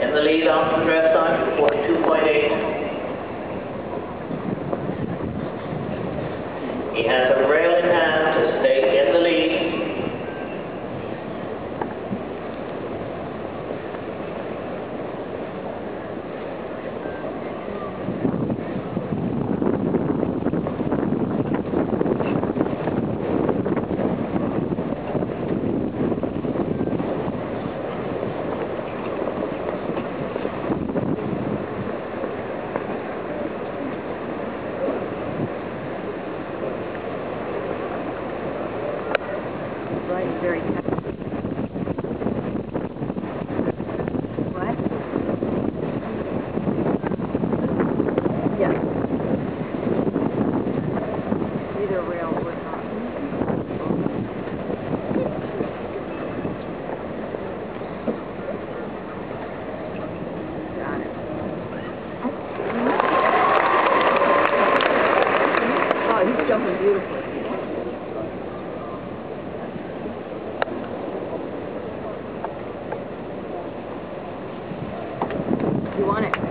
In the lead on the draft time, 42.8. He has a rail in hand to stay in the lead. Right, very. What? Yes. Either rail or not. Oh, he's jumping beautifully. You want it.